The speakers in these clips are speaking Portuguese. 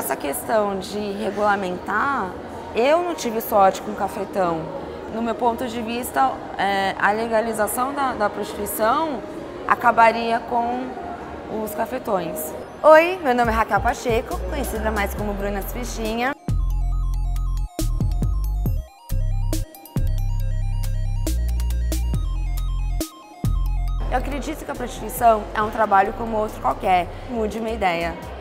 Essa questão de regulamentar, eu não tive sorte com o cafetão. No meu ponto de vista, é, a legalização da, da prostituição acabaria com os cafetões. Oi, meu nome é Raquel Pacheco, conhecida mais como Bruna Fichinha. Eu acredito que a prostituição é um trabalho como outro qualquer. Mude minha ideia.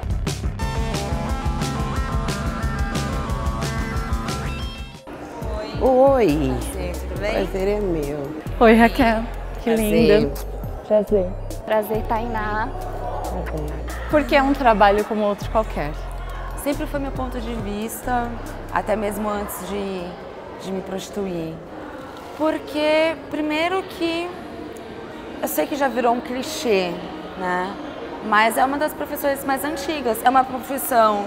Oi. Prazer, tudo bem? Prazer é meu. Oi, Raquel. Que Prazer. linda. Prazer. Prazer, Tainá. Porque é um trabalho como outro qualquer. Sempre foi meu ponto de vista, até mesmo antes de, de me prostituir. Porque, primeiro que eu sei que já virou um clichê, né? Mas é uma das profissões mais antigas. É uma profissão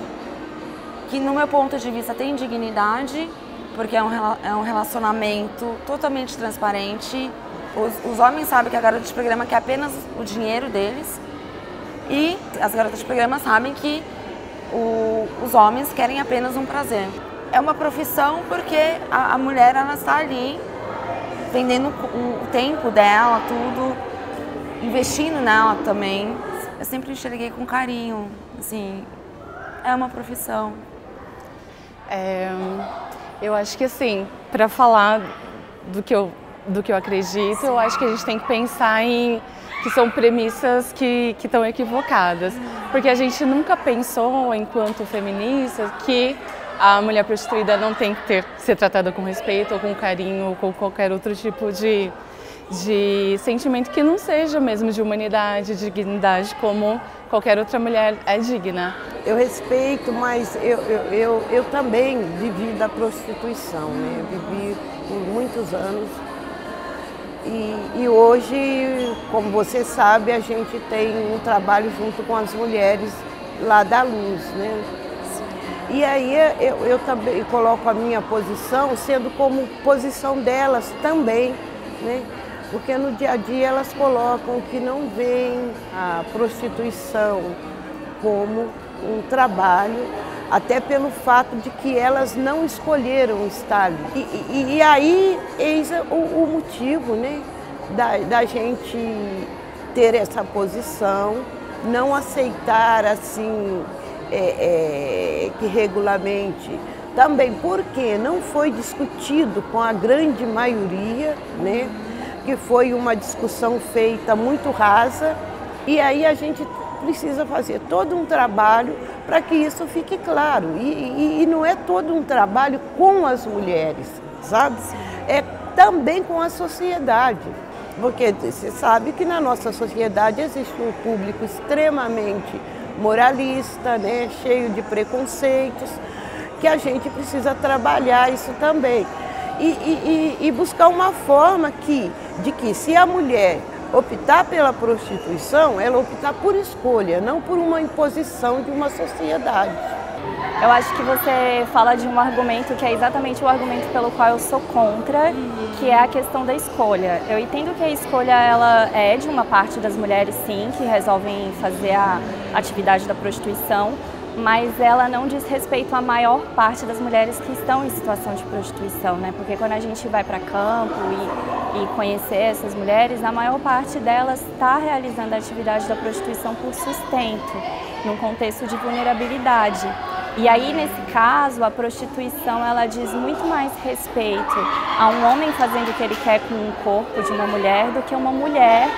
que, no meu ponto de vista, tem dignidade, porque é um, é um relacionamento totalmente transparente. Os, os homens sabem que a garota de programa quer apenas o dinheiro deles e as garotas de programa sabem que o- os homens querem apenas um prazer. É uma profissão porque a, a mulher ela está ali vendendo o, o tempo dela, tudo, investindo nela também. Eu sempre enxerguei com carinho, assim, é uma profissão. É, eu acho que assim, para falar do que, eu, do que eu acredito, eu acho que a gente tem que pensar em que são premissas que estão equivocadas. Porque a gente nunca pensou, enquanto feministas, que a mulher prostituída não tem que ter, ser tratada com respeito ou com carinho ou com qualquer outro tipo de, de sentimento que não seja mesmo de humanidade, de dignidade, como qualquer outra mulher é digna. Eu respeito, mas eu, eu, eu, eu também vivi da prostituição, né? Eu vivi por muitos anos. E, e hoje, como você sabe, a gente tem um trabalho junto com as mulheres lá da luz, né? E aí eu, eu também coloco a minha posição sendo como posição delas também, né? Porque no dia a dia elas colocam que não veem a prostituição como um trabalho, até pelo fato de que elas não escolheram estar ali. E, e- e aí, eis o, o motivo né, da, da gente ter essa posição, não aceitar assim é, é, que regulamente. Também porque não foi discutido com a grande maioria, né? Que foi uma discussão feita muito rasa, e aí a gente precisa fazer todo um trabalho para que isso fique claro. E, e- e não é todo um trabalho com as mulheres, sabe? É também com a sociedade. Porque você sabe que na nossa sociedade existe um público extremamente moralista, né? cheio de preconceitos, que a gente precisa trabalhar isso também. E, e- e- buscar uma forma que, de que se a mulher optar pela prostituição, ela optar por escolha, não por uma imposição de uma sociedade. Eu acho que você fala de um argumento que é exatamente o argumento pelo qual eu sou contra, que é a questão da escolha. Eu entendo que a escolha ela é de uma parte das mulheres, sim, que resolvem fazer a atividade da prostituição, mas ela não diz respeito à maior parte das mulheres que estão em situação de prostituição, né? Porque quando a gente vai para campo e, e conhecer essas mulheres, a maior parte delas está realizando a atividade da prostituição por sustento, num contexto de vulnerabilidade. E aí, nesse caso, a prostituição ela diz muito mais respeito a um homem fazendo o que ele quer com o corpo de uma mulher do que uma mulher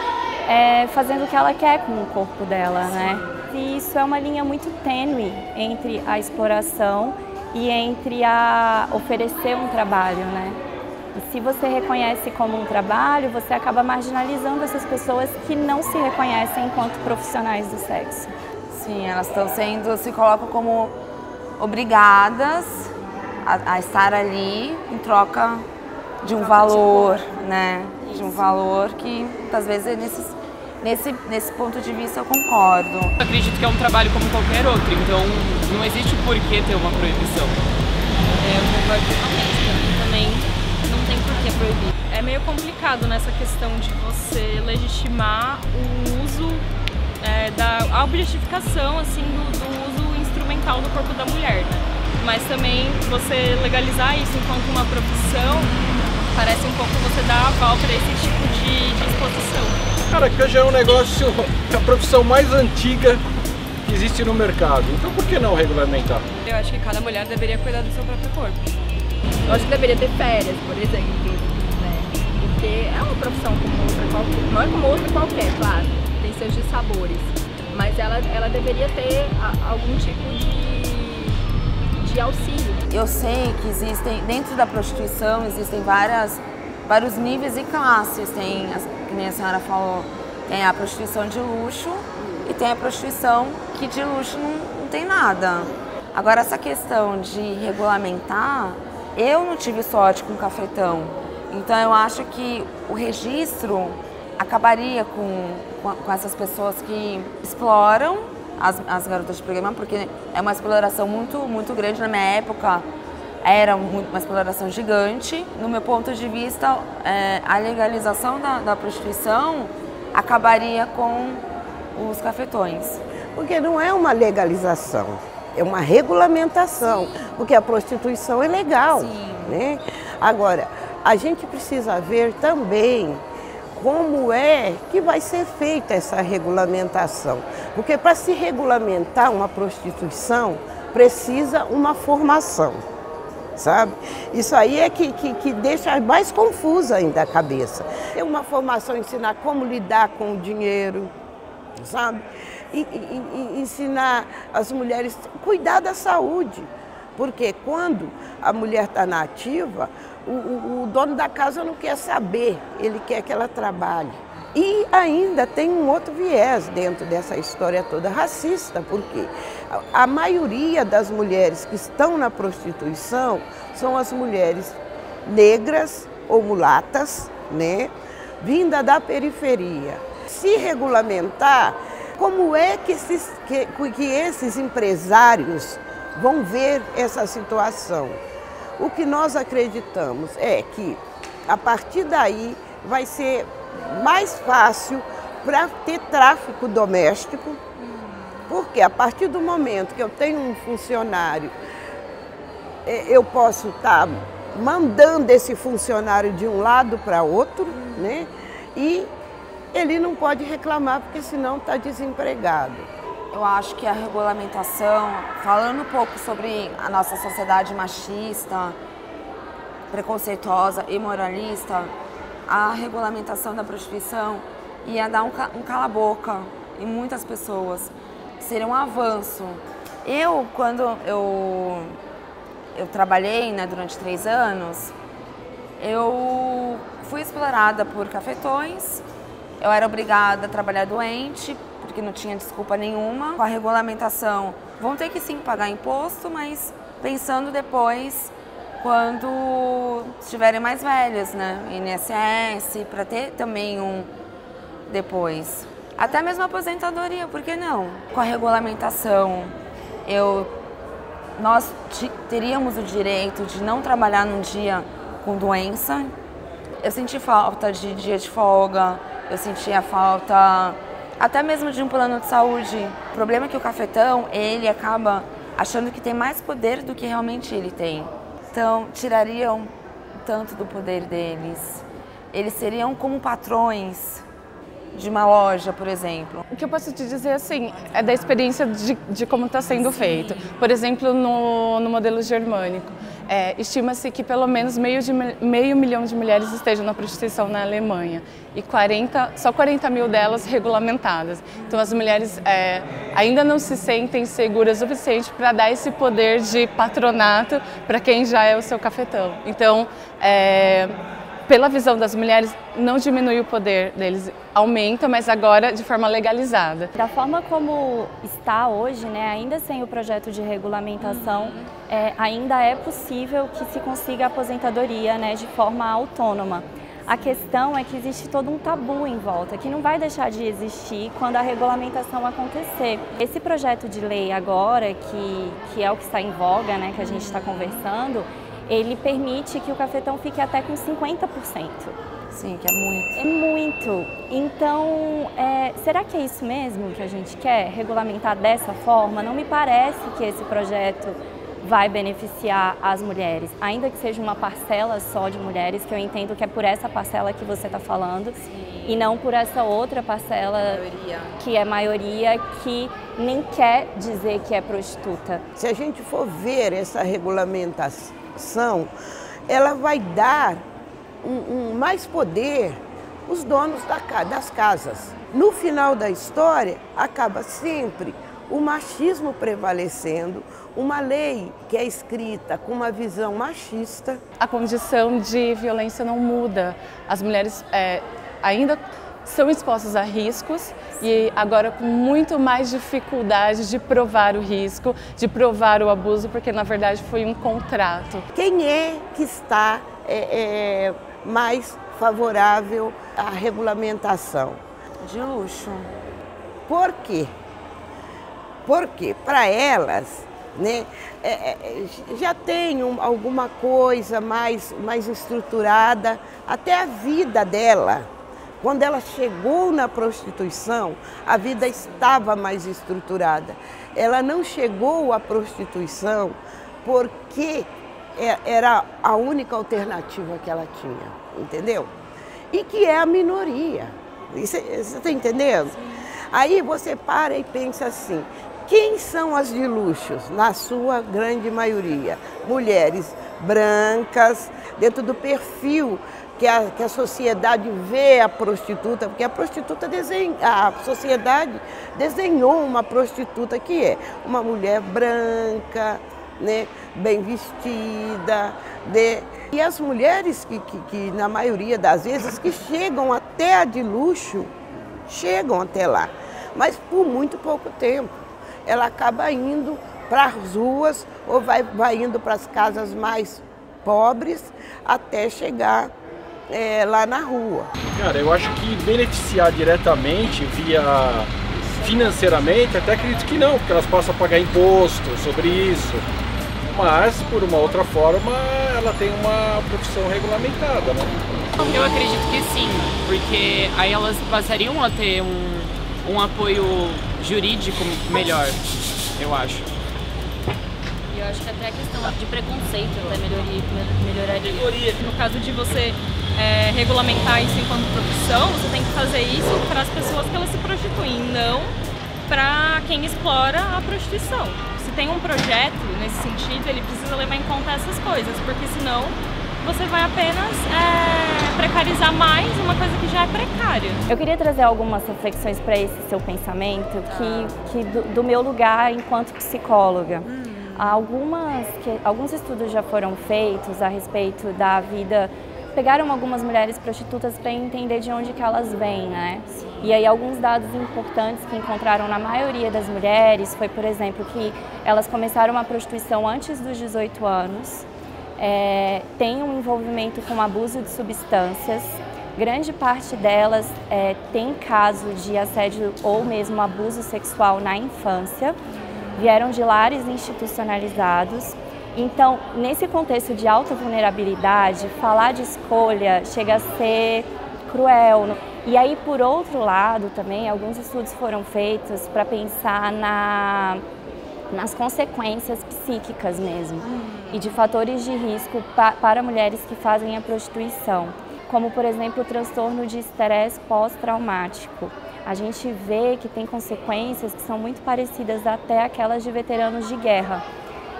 é, fazendo o que ela quer com o corpo dela, né? E isso é uma linha muito tênue entre a exploração e entre a oferecer um trabalho, né? E se você reconhece como um trabalho, você acaba marginalizando essas pessoas que não se reconhecem enquanto profissionais do sexo. Sim, elas estão sendo, se colocam como obrigadas a, a estar ali em troca de um valor, né? De um valor que muitas vezes é nesses, nesse, nesse ponto de vista eu concordo. Eu acredito que é um trabalho como qualquer outro, então não existe por que ter uma proibição. É, eu concordo totalmente. Também não tem por que proibir. É meio complicado nessa questão de você legitimar o uso, é, da a objetificação assim, do, do uso instrumental no corpo da mulher, né? Mas também você legalizar isso enquanto uma profissão parece um pouco você dar aval para esse tipo de, de exposição. Cara, que hoje é um negócio, a profissão mais antiga que existe no mercado. Então por que não regulamentar? Eu acho que cada mulher deveria cuidar do seu próprio corpo. Eu acho que deveria ter férias, por exemplo, né? Porque é uma profissão como outra qualquer. Não é como outra qualquer, claro. Tem seus dissabores. Mas ela, ela deveria ter a, algum tipo de, de auxílio. Eu sei que existem, dentro da prostituição, existem várias, vários níveis e classes. Tem, que nem a senhora falou, tem a prostituição de luxo e tem a prostituição que de luxo não, não tem nada. Agora, essa questão de regulamentar, eu não tive sorte com o cafetão. Então, eu acho que o registro acabaria com, com, com essas pessoas que exploram as, as, garotas de programa, porque é uma exploração muito, muito grande na minha época. Era uma exploração gigante. No meu ponto de vista, é, a legalização da, da prostituição acabaria com os cafetões. Porque não é uma legalização, é uma regulamentação, porque a prostituição é legal. Sim. Né? Agora, a gente precisa ver também como é que vai ser feita essa regulamentação. Porque para se regulamentar uma prostituição, precisa uma formação, sabe? Isso aí é que, que, que deixa mais confusa ainda a cabeça. Tem uma formação, ensinar como lidar com o dinheiro, sabe? E, e, e ensinar as mulheres a cuidar da saúde. Porque quando a mulher está na ativa, o, o, o, dono da casa não quer saber, ele quer que ela trabalhe. E ainda tem um outro viés dentro dessa história toda, racista, porque a, maioria das mulheres que estão na prostituição são as mulheres negras ou mulatas, né? Vinda da periferia se regulamentar, como é que esses, que, que esses empresários vão ver essa situação? O que nós acreditamos é que a partir daí vai ser mais fácil para ter tráfico doméstico, porque a partir do momento que eu tenho um funcionário, é, eu posso estar tá mandando esse funcionário de um lado para outro, né? E ele não pode reclamar porque senão está desempregado. Eu acho que a regulamentação, falando um pouco sobre a nossa sociedade machista, preconceituosa e moralista, a regulamentação da prostituição ia dar um, um cala-boca em muitas pessoas. Seria um avanço. Eu, quando eu, eu trabalhei né, durante três anos, eu fui explorada por cafetões eu era obrigada a trabalhar doente, porque não tinha desculpa nenhuma. Com a regulamentação, vão ter que sim pagar imposto, mas pensando depois quando estiverem mais velhos, né? INSS, para ter também um depois. Até mesmo aposentadoria, por que não? Com a regulamentação, eu, nós teríamos o direito de não trabalhar num dia com doença. Eu senti falta de dia de folga, eu sentia falta até mesmo de um plano de saúde. O problema é que o cafetão, ele acaba achando que tem mais poder do que realmente ele tem. Então, tirariam tanto do poder deles. Eles seriam como patrões de uma loja, por exemplo? O que eu posso te dizer, assim, é da experiência de, de como está sendo Sim. feito. Por exemplo, no, no modelo germânico, é, estima-se que pelo menos meio, de, meio milhão de mulheres estejam na prostituição na Alemanha e 40, só 40 mil delas regulamentadas. Então as mulheres é, ainda não se sentem seguras o suficiente para dar esse poder de patronato para quem já é o seu cafetão. Então, é, pela visão das mulheres, não diminui o poder deles, aumenta, mas agora de forma legalizada. Da forma como está hoje, né, ainda sem o projeto de regulamentação, uhum. é, ainda é possível que se consiga a aposentadoria né, de forma autônoma. A questão é que existe todo um tabu em volta, que não vai deixar de existir quando a regulamentação acontecer. Esse projeto de lei agora, que, que é o que está em voga, né, que a gente está conversando, ele permite que o cafetão fique até com 50%. Sim, que é muito. É muito. Então, é, será que é isso mesmo que a gente quer? Regulamentar dessa forma? Não me parece que esse projeto vai beneficiar as mulheres, ainda que seja uma parcela só de mulheres, que eu entendo que é por essa parcela que você está falando, Sim. e não por essa outra parcela maioria. que é maioria, que nem quer dizer que é prostituta. Se a gente for ver essa regulamentação, ela vai dar um, um mais poder os donos da, das casas. No final da história, acaba sempre o machismo prevalecendo, uma lei que é escrita com uma visão machista. A condição de violência não muda. As mulheres é, ainda são expostas a riscos e agora com muito mais dificuldade de provar o risco, de provar o abuso, porque na verdade foi um contrato. Quem é que está é, é, mais favorável à regulamentação? De luxo. Por quê? Porque para elas né? É, é, já tem um, alguma coisa mais, mais estruturada, até a vida dela. Quando ela chegou na prostituição, a vida estava mais estruturada. Ela não chegou à prostituição porque é, era a única alternativa que ela tinha, entendeu? E que é a minoria. Você está entendendo? Aí você para e pensa assim: quem são as de luxos? Na sua grande maioria, mulheres brancas, dentro do perfil que a, que a sociedade vê a prostituta, porque a prostituta desenha, a sociedade desenhou uma prostituta que é uma mulher branca, né, bem vestida, de, e as mulheres que, que, que, na maioria das vezes, que chegam até a de luxo, chegam até lá, mas por muito pouco tempo ela acaba indo para as ruas ou vai, vai indo para as casas mais pobres até chegar é, lá na rua. Cara, eu acho que beneficiar diretamente via financeiramente, até acredito que não, porque elas passam a pagar imposto sobre isso. Mas, por uma outra forma, ela tem uma profissão regulamentada, né? Eu acredito que sim, porque aí elas passariam a ter um, um apoio jurídico melhor, eu acho. Eu acho que até a questão de preconceito até melhoria, melhoraria. No caso de você é, regulamentar isso enquanto profissão, você tem que fazer isso para as pessoas que elas se prostituem, não para quem explora a prostituição. Se tem um projeto nesse sentido, ele precisa levar em conta essas coisas, porque senão você vai apenas é, precarizar mais uma coisa que já é precária. Eu queria trazer algumas reflexões para esse seu pensamento, que, que do, do, meu lugar enquanto psicóloga. Hum. Algumas, que, alguns estudos já foram feitos a respeito da vida pegaram algumas mulheres prostitutas para entender de onde que elas vêm, né? E aí alguns dados importantes que encontraram na maioria das mulheres foi, por exemplo, que elas começaram a prostituição antes dos 18 anos, é, tem um envolvimento com abuso de substâncias. Grande parte delas é, tem caso de assédio ou mesmo abuso sexual na infância, vieram de lares institucionalizados. Então, nesse contexto de alta vulnerabilidade, falar de escolha chega a ser cruel. E aí, por outro lado, também, alguns estudos foram feitos para pensar na nas consequências psíquicas mesmo e de fatores de risco pa para mulheres que fazem a prostituição, como por exemplo o transtorno de estresse pós-traumático. A gente vê que tem consequências que são muito parecidas até aquelas de veteranos de guerra.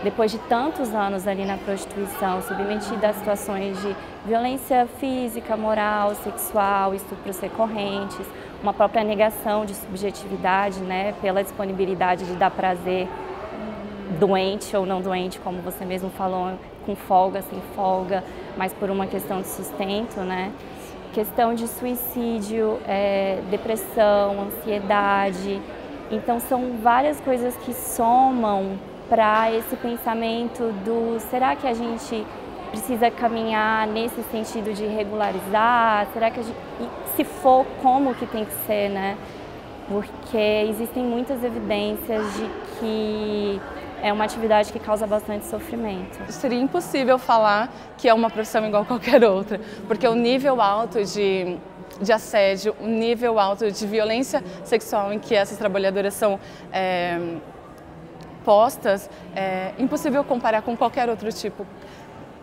Depois de tantos anos ali na prostituição, submetida a situações de violência física, moral, sexual, estupros recorrentes, uma própria negação de subjetividade, né, pela disponibilidade de dar prazer doente ou não doente, como você mesmo falou, com folga, sem folga, mas por uma questão de sustento, né? Questão de suicídio, é, depressão, ansiedade. Então são várias coisas que somam para esse pensamento do será que a gente precisa caminhar nesse sentido de regularizar? Será que gente, se for como que tem que ser, né? Porque existem muitas evidências de que é uma atividade que causa bastante sofrimento. Seria impossível falar que é uma profissão igual a qualquer outra, porque o nível alto de, de assédio, o nível alto de violência sexual em que essas trabalhadoras são é, postas, é impossível comparar com qualquer outro tipo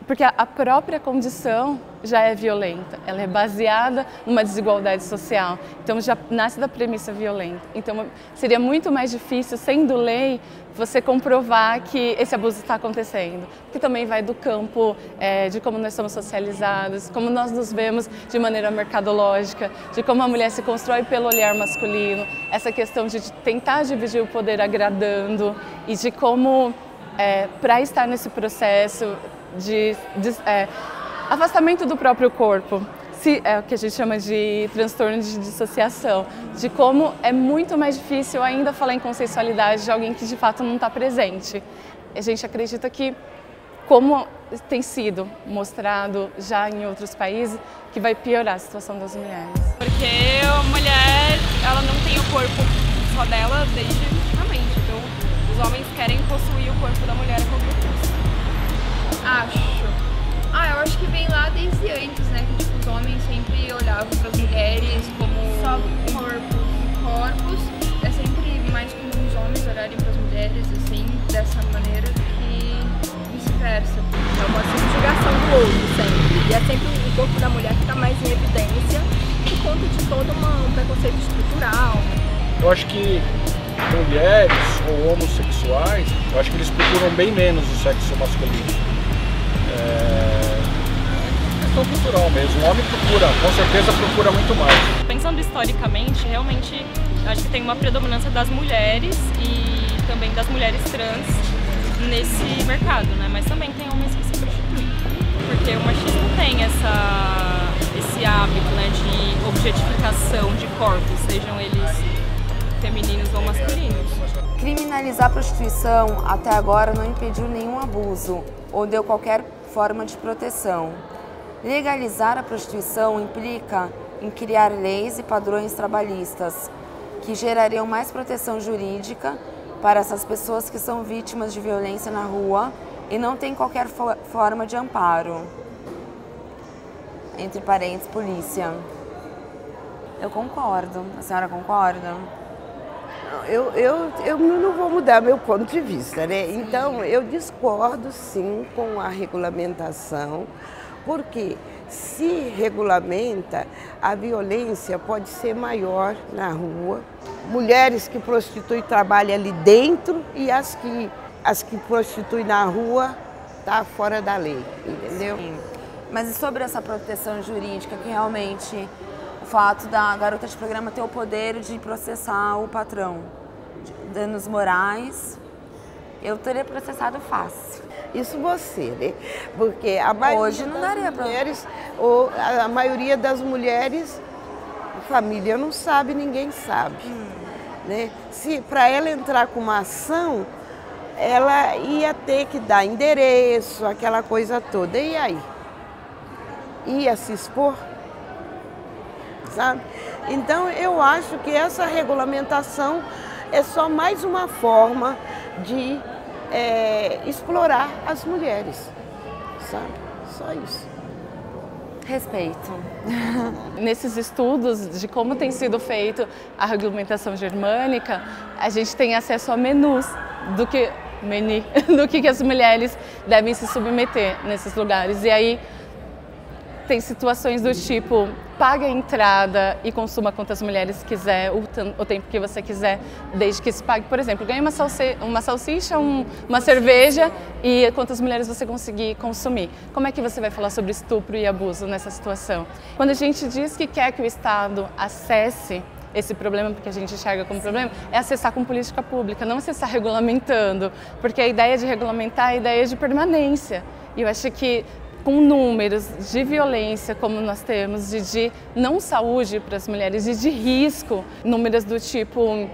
porque a própria condição já é violenta, ela é baseada numa desigualdade social, então já nasce da premissa violenta. Então seria muito mais difícil, sendo lei, você comprovar que esse abuso está acontecendo, que também vai do campo é, de como nós somos socializados, como nós nos vemos de maneira mercadológica, de como a mulher se constrói pelo olhar masculino, essa questão de tentar dividir o poder agradando e de como, é, para estar nesse processo, de, de é, afastamento do próprio corpo. Se, é o que a gente chama de transtorno de dissociação, de como é muito mais difícil ainda falar em consensualidade de alguém que de fato não está presente. A gente acredita que, como tem sido mostrado já em outros países, que vai piorar a situação das mulheres. Porque a mulher, ela não tem o corpo só dela desde realmente. Então, os homens querem possuir o corpo da mulher custo. Acho. Ah, eu acho que vem lá desde antes, né? Que tipo, os homens sempre olhavam para as mulheres como só corpos. corpos. É sempre mais comum os homens olharem para as mulheres assim, dessa maneira do que vice-versa. É uma subjugação do outro sempre. E é sempre o corpo da mulher que está mais em evidência por conta de todo uma, um preconceito estrutural. Eu acho que mulheres ou homossexuais, eu acho que eles procuram bem menos o sexo masculino. Questão cultural mesmo. O homem procura, com certeza procura muito mais. Pensando historicamente, realmente acho que tem uma predominância das mulheres e também das mulheres trans nesse mercado, né? Mas também tem homens que se prostituem. Porque o machismo tem essa, esse hábito né, de objetificação de corpos, sejam eles femininos ou masculinos. Criminalizar a prostituição até agora não impediu nenhum abuso ou deu qualquer forma de proteção. Legalizar a prostituição implica em criar leis e padrões trabalhistas que gerariam mais proteção jurídica para essas pessoas que são vítimas de violência na rua e não têm qualquer forma de amparo. Entre parênteses, polícia. Eu concordo. A senhora concorda? Eu, eu, eu não vou mudar meu ponto de vista, né? Então, eu discordo sim com a regulamentação, porque se regulamenta, a violência pode ser maior na rua. Mulheres que prostituem trabalham ali dentro e as que, as que prostituem na rua tá fora da lei, entendeu? Sim. Mas e sobre essa proteção jurídica que realmente o fato da garota de programa ter o poder de processar o patrão. Danos morais, eu teria processado fácil. Isso você, né? Porque a maioria Hoje não daria das mulheres, ou a maioria das mulheres, família não sabe, ninguém sabe. Hum. Né? Se para ela entrar com uma ação, ela ia ter que dar endereço, aquela coisa toda. E aí? Ia se expor? sabe? Então eu acho que essa regulamentação é só mais uma forma de é, explorar as mulheres, sabe? Só isso. Respeito. Nesses estudos de como tem sido feito a regulamentação germânica, a gente tem acesso a menus do que menu, do que, que as mulheres devem se submeter nesses lugares. E aí tem situações do tipo, paga a entrada e consuma quantas mulheres quiser, o, tempo que você quiser, desde que se pague. Por exemplo, ganhe uma, salse, uma salsicha, um, uma cerveja e quantas mulheres você conseguir consumir. Como é que você vai falar sobre estupro e abuso nessa situação? Quando a gente diz que quer que o Estado acesse esse problema, porque a gente enxerga como problema, é acessar com política pública, não acessar regulamentando, porque a ideia de regulamentar é a ideia de permanência. E eu acho que com números de violência como nós temos, de, de não saúde para as mulheres e de risco, números do tipo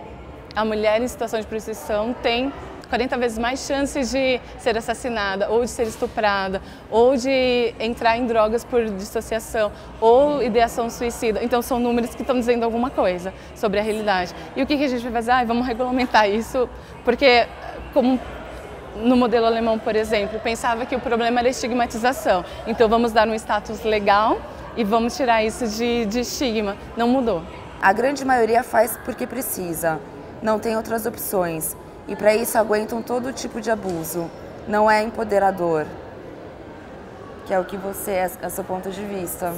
a mulher em situação de prostituição tem 40 vezes mais chances de ser assassinada, ou de ser estuprada, ou de entrar em drogas por dissociação, ou ideação suicida. Então são números que estão dizendo alguma coisa sobre a realidade. E o que, que a gente vai fazer? Ah, vamos regulamentar isso, porque como no modelo alemão, por exemplo, pensava que o problema era estigmatização. Então vamos dar um status legal e vamos tirar isso de, de estigma. Não mudou. A grande maioria faz porque precisa, não tem outras opções. E para isso aguentam todo tipo de abuso. Não é empoderador. Que é o que você é, é seu ponto de vista.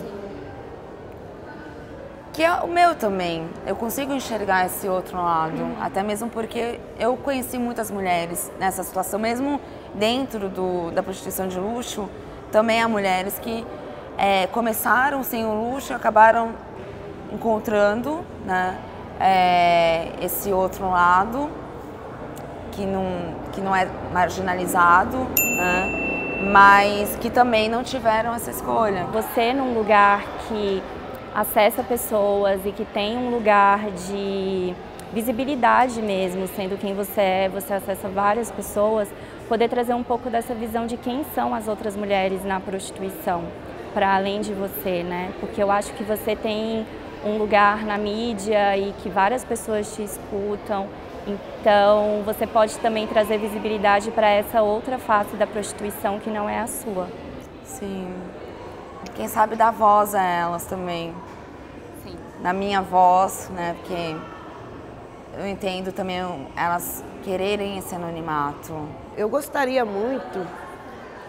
Que é o meu também. Eu consigo enxergar esse outro lado. Até mesmo porque eu conheci muitas mulheres nessa situação, mesmo dentro do, da prostituição de luxo, também há mulheres que é, começaram sem o luxo e acabaram encontrando né, é, esse outro lado que não, que não é marginalizado, né, mas que também não tiveram essa escolha. Você num lugar que acessa pessoas e que tem um lugar de visibilidade mesmo, sendo quem você é, você acessa várias pessoas, poder trazer um pouco dessa visão de quem são as outras mulheres na prostituição, para além de você, né? Porque eu acho que você tem um lugar na mídia e que várias pessoas te escutam, então você pode também trazer visibilidade para essa outra face da prostituição que não é a sua. Sim. Quem sabe dar voz a elas também. Sim. Na minha voz, né? Porque eu entendo também elas quererem esse anonimato. Eu gostaria muito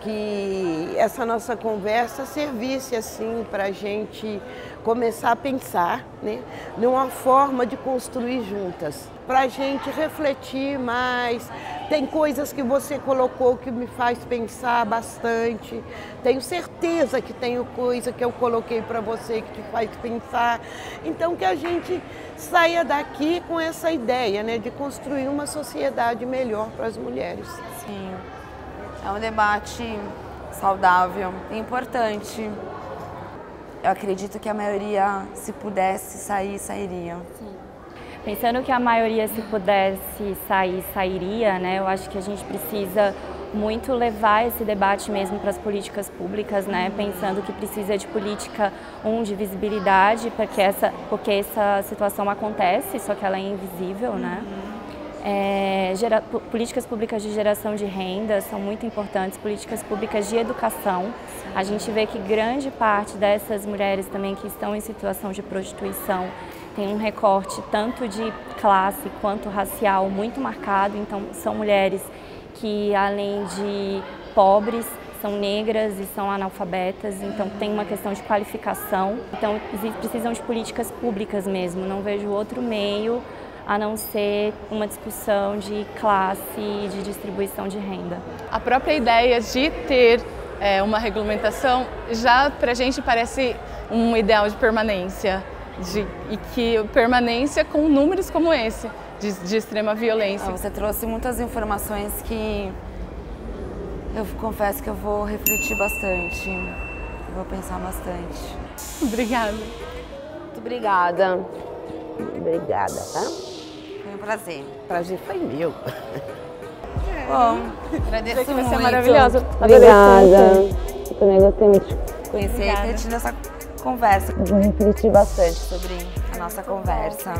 que essa nossa conversa servisse assim para a gente começar a pensar né, numa forma de construir juntas, para a gente refletir mais. Tem coisas que você colocou que me faz pensar bastante. Tenho certeza que tenho coisa que eu coloquei para você que te faz pensar. Então que a gente saia daqui com essa ideia né, de construir uma sociedade melhor para as mulheres. Sim. É um debate saudável importante. Eu acredito que a maioria, se pudesse sair, sairia. Sim. Pensando que a maioria, se pudesse sair, sairia, né? Eu acho que a gente precisa muito levar esse debate mesmo para as políticas públicas, né? Pensando que precisa de política, um, de visibilidade, porque essa, porque essa situação acontece, só que ela é invisível, né? É, gera, políticas públicas de geração de renda são muito importantes, políticas públicas de educação. A gente vê que grande parte dessas mulheres também que estão em situação de prostituição tem um recorte tanto de classe quanto racial muito marcado, então são mulheres que além de pobres, são negras e são analfabetas, então tem uma questão de qualificação. Então precisam de políticas públicas mesmo, não vejo outro meio a não ser uma discussão de classe e de distribuição de renda. A própria ideia de ter é, uma regulamentação já para a gente parece um ideal de permanência de, e que permanência com números como esse de, de extrema violência. Ah, você trouxe muitas informações que eu confesso que eu vou refletir bastante, eu vou pensar bastante. Obrigada. Muito obrigada. Obrigada, tá? Prazer. Prazer foi meu. É. Bom, agradeço Você muito. é maravilhosa. Obrigada. Eu também gostei muito de conhecer e ter tido essa conversa. Vou refletir bastante sobre a nossa conversa.